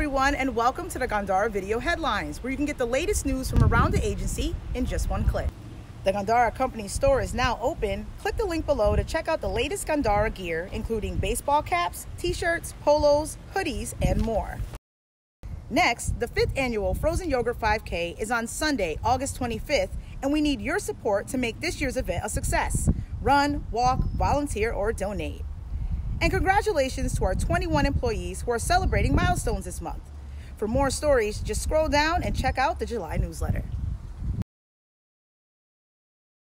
everyone, and welcome to the Gándara Video Headlines, where you can get the latest news from around the agency in just one click. The Gándara Company store is now open. Click the link below to check out the latest Gándara gear, including baseball caps, t shirts, polos, hoodies, and more. Next, the fifth annual Frozen Yogurt 5K is on Sunday, August 25th, and we need your support to make this year's event a success. Run, walk, volunteer, or donate. And congratulations to our 21 employees who are celebrating milestones this month. For more stories, just scroll down and check out the July newsletter.